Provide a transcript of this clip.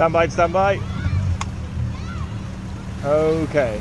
Stand by, stand by. Okay.